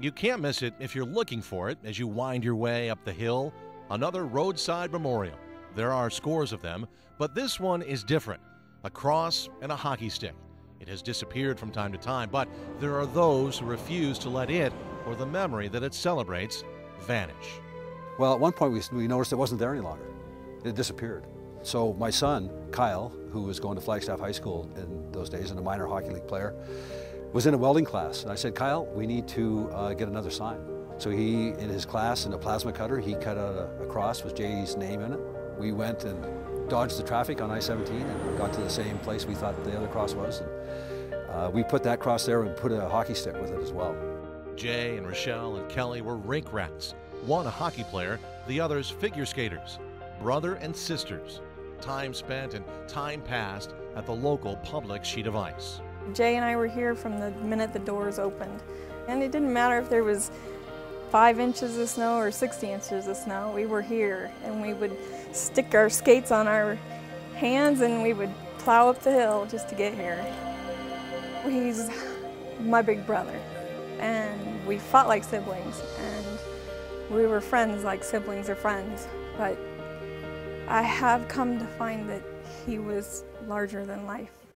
You can't miss it if you're looking for it as you wind your way up the hill. Another roadside memorial. There are scores of them, but this one is different a cross and a hockey stick. It has disappeared from time to time, but there are those who refuse to let it, or the memory that it celebrates, vanish. Well, at one point we, we noticed it wasn't there any longer. It disappeared. So my son, Kyle, who was going to Flagstaff High School in those days and a minor hockey league player, was in a welding class. And I said, Kyle, we need to uh, get another sign. So he, in his class, in a plasma cutter, he cut out a, a cross with Jay's name in it. We went and dodged the traffic on I-17 and got to the same place we thought the other cross was. And, uh, we put that cross there and put a hockey stick with it as well. Jay and Rochelle and Kelly were rink rats. One a hockey player, the others figure skaters, brother and sisters. Time spent and time passed at the local public sheet of ice. Jay and I were here from the minute the doors opened. And it didn't matter if there was five inches of snow or 60 inches of snow, we were here and we would stick our skates on our hands and we would plow up the hill just to get here. He's my big brother and we fought like siblings and we were friends like siblings are friends, but I have come to find that he was larger than life.